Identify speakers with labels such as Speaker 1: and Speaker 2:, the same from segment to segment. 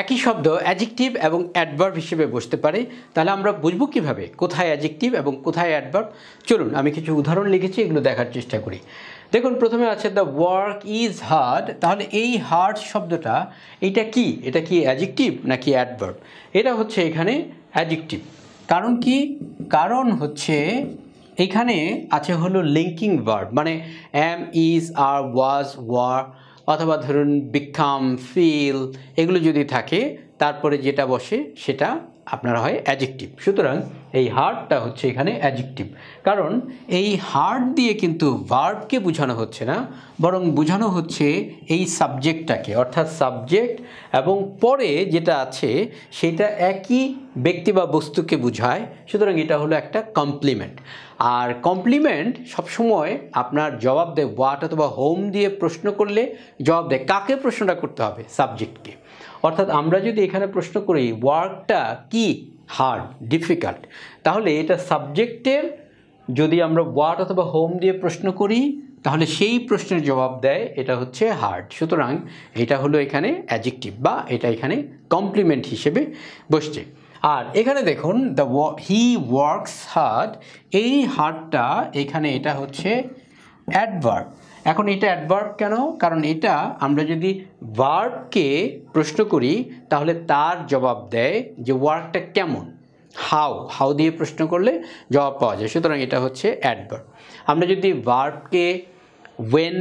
Speaker 1: একই শব্দ অ্যাজেক্টিভ এবং অ্যাডভার্ব হিসেবে বসতে পারে। তাহলে আমরা বুঝব কীভাবে? কোথায় অ্যাজেক্টিভ এবং কোথায় অ্যাডভার্ব চলুন, আমি কিছু উদাহরণ লিখেছি, এগুলো দেখার চেষ্টা করি। দেখুন, প্রথমে আছে দ্য ওয়ার্ক ইজ হার্ড তাহলে এই হার্ড শব্দটা, এটা কি? এটা কি অ্যাজেক্টিভ নাকি অ্যাডভার্ব এটা হচ্ছে এখানে অ্যাজেক্টিভ কারণ কি? কারণ হচ্ছে এখানে আছে হলো লিঙ্কিং ভার্ব মানে am is are was were অথবা ধরুন বিক্ষাম ফিল এগুলো যদি থাকে তারপরে যেটা বসে সেটা আপনার হয় অ্যাজেক্টিভ সুতরাং এই হার্ডটা হচ্ছে এখানে অ্যাজেক্টিভ কারণ এই হার্ড দিয়ে কিন্তু ভার্বকে বোঝানো হচ্ছে না, বরং বোঝানো হচ্ছে এই সাবজেক্টটাকে অর্থাৎ সাবজেক্ট এবং পরে যেটা আছে, সেটা একই ব্যক্তি বা বস্তুকে বোঝায়। সুতরাং এটা হলো একটা কমপ্লিমেন্ট আর কমপ্লিমেন্ট সবসময় আপনার জবাব দেয় ওয়াট অথবা হোম দিয়ে প্রশ্ন করলে, জবাব দেয় কাকে প্রশ্নটা করতে হবে সাবজেক্টকে অর্থাৎ আমরা যদি এখানে প্রশ্ন করি, ওয়ার্কটা কি? Hard, difficult? তাহলে এটা সাবজেক্টের যদি আমরা ওয়াট অথবা হোম দিয়ে প্রশ্ন করি, তাহলে সেই প্রশ্নের জবাব দেয়, এটা হচ্ছে হার্ড। সুতরাং এটা হলো এখানে অ্যাজেক্টিভ বা এটা এখানে কমপ্লিমেন্ট হিসেবে বসছে। আর এখানে দেখুন দ্য হি ওয়ার্কস হার্ড এই হার্ডটা এখানে এটা হচ্ছে অ্যাডভার্ব। এখন এটা অ্যাডভার্ব কেন? কারণ এটা আমরা যদি ভার্বকে প্রশ্ন করি, তাহলে তার জবাব দেয় যে ওয়ার্কটা কেমন? হাউ হাউ দিয়ে প্রশ্ন করলে জবাব পাওয়া যায়। সুতরাং এটা হচ্ছে অ্যাডভার্ব আমরা যদি ভার্বকে ওয়েন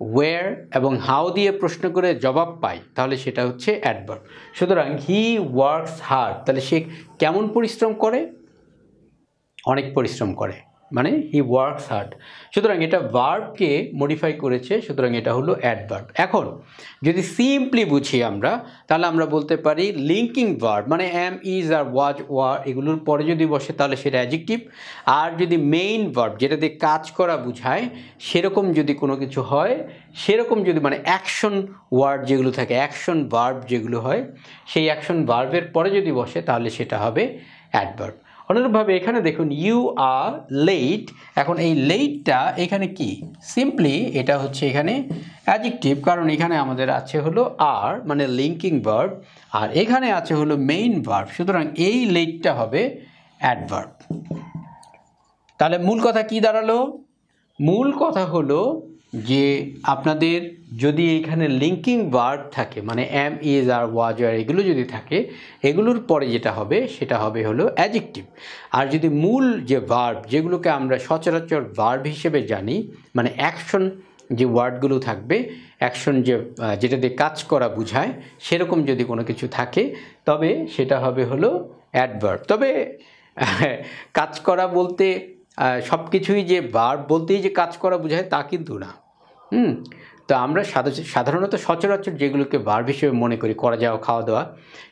Speaker 1: ওয়ের এবং হাউ দিয়ে প্রশ্ন করে জবাব পাই, তাহলে সেটা হচ্ছে অ্যাডভার্ব সুতরাং হি ওয়ার্কস হার্ড তাহলে সে কেমন পরিশ্রম করে? অনেক পরিশ্রম করে। মানে হি ওয়ার্কস হার্ড সুতরাং এটা ভার্বকে মডিফাই করেছে, সুতরাং এটা হলো অ্যাডভার্ব এখন, যদি সিম্পলি বুঝি আমরা, তাহলে আমরা বলতে পারি লিঙ্কিং ভার্ব মানে am is are was were এগুলোর পরে যদি বসে, তাহলে সেটা অ্যাজেক্টিভ আর যদি মেইন ভার্ব যেটা দিয়ে কাজ করা বোঝায়, সেরকম যদি কোনো কিছু হয়, সেরকম যদি মানে অ্যাকশন ওয়ার্ড যেগুলো থাকে অ্যাকশন ভার্ব যেগুলো হয়, সেই অ্যাকশন ভার্বের পরে যদি বসে, তাহলে সেটা হবে অ্যাডভার্ব অনুরূপভাবে এখানে দেখুন ইউ আর লেট এখন এই লেটটা এখানে কি? সিম্পলি এটা হচ্ছে এখানে অ্যাজেক্টিভ কারণ এখানে আমাদের আছে হলো আর মানে লিঙ্কিং ভার্ব আর এখানে আছে হলো মেইন ভার্ব সুতরাং এই লেটটা হবে অ্যাডভার্ব তাহলে মূল কথা কি দাঁড়াল? মূল কথা হলো যে আপনাদের যদি এখানে লিঙ্কিং ভার্ব থাকে মানে এম ইজ আর ওয়াজ আর এগুলো যদি থাকে, এগুলোর পরে যেটা হবে, সেটা হবে হলো অ্যাজেক্টিভ আর যদি মূল যে ভার্ব যেগুলোকে আমরা সচরাচর ভার্ব হিসেবে জানি মানে অ্যাকশন যে ওয়ার্ডগুলো থাকবে অ্যাকশন যে যেটা দিয়ে কাজ করা বোঝায়, সেরকম যদি কোনো কিছু থাকে, তবে সেটা হবে হলো অ্যাডভার্ব তবে কাজ করা বলতে সব কিছুই যে বার বলতেই যে কাজ করা বোঝায় তা কিন্তু না। হুম? তো আমরা সাধারণত সচরাচর যেগুলোকে বার হিসেবে মনে করি, করা যাওয়া, খাওয়া দাওয়া,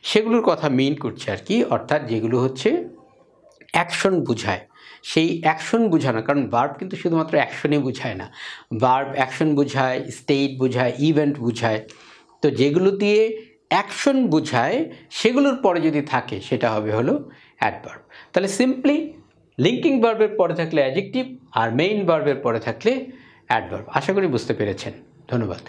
Speaker 1: সেগুলোর কথা মেইন করছে আর কি, অর্থাৎ যেগুলো হচ্ছে অ্যাকশন বোঝায়। সেই অ্যাকশন বোঝানো, কারণ বার্ব কিন্তু শুধুমাত্র অ্যাকশনই বোঝায় না। বার্ব অ্যাকশন বোঝায় স্টেট বোঝায় ইভেন্ট বোঝায়। তো যেগুলো দিয়ে অ্যাকশন বোঝায়, সেগুলোর পরে যদি থাকে, সেটা হবে হলো অ্যাডভার্ব তাহলে সিম্পলি লিঙ্কিং বার্বের পরে থাকলে অ্যাজেক্টিভ আর মেইন বার্বের পরে থাকলে অ্যাডভার্ব আশা করি বুঝতে পেরেছেন। ধন্যবাদ।